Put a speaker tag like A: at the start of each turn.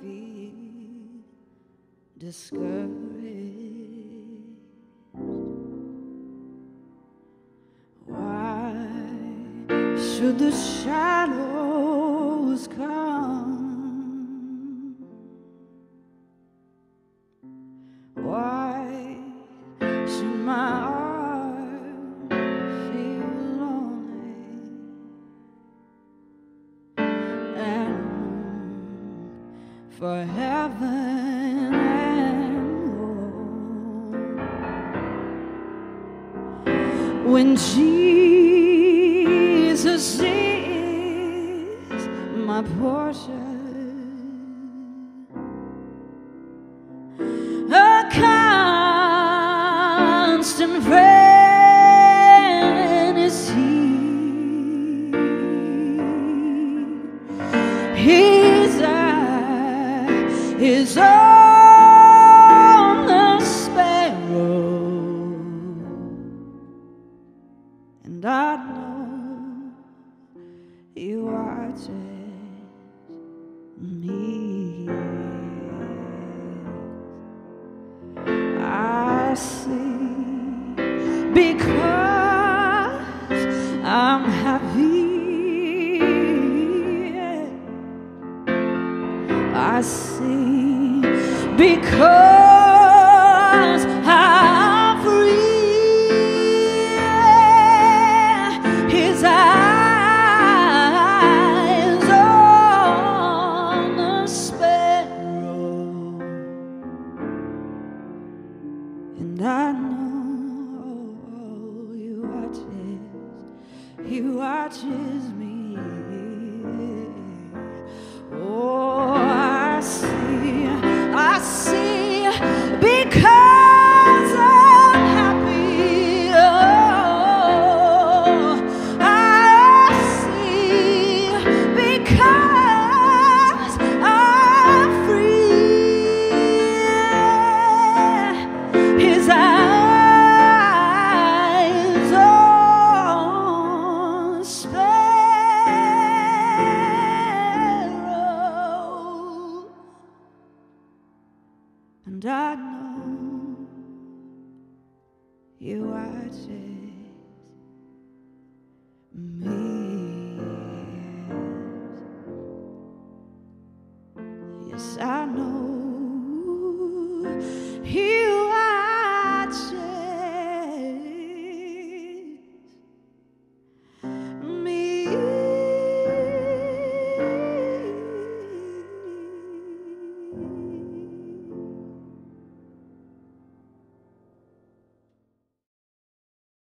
A: Feel discouraged? Why should the shadows come? For heaven and home? When Jesus is my portion a constant friend is on the sparrow, and I know he watches me. I see because I'm happy. I see because I'm free. His eyes on the sparrow. And I know he watches, he watches me. And I know He watches me. Yes, I know